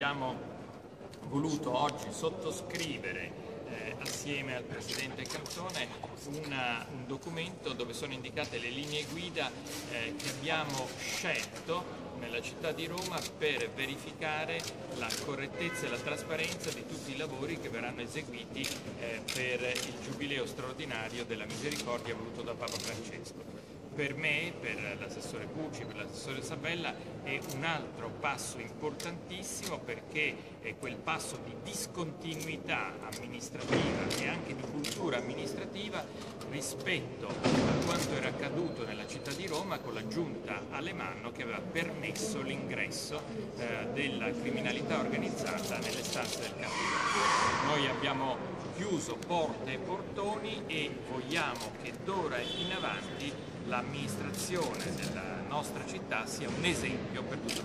Abbiamo voluto oggi sottoscrivere eh, assieme al Presidente Cantone una, un documento dove sono indicate le linee guida eh, che abbiamo scelto nella città di Roma per verificare la correttezza e la trasparenza di tutti i lavori che verranno eseguiti eh, per il giubileo straordinario della misericordia voluto da Papa Francesco. Per me, per l'assessore L'assessore Sabella è un altro passo importantissimo perché è quel passo di discontinuità amministrativa e anche di cultura amministrativa rispetto a quanto era accaduto nella città di Roma con la giunta Alemanno che aveva permesso l'ingresso eh, della criminalità organizzata nelle stanze del Capitolo. Noi abbiamo chiuso porte e portoni e vogliamo che d'ora in avanti l'amministrazione della nostra città sia un esempio per tutto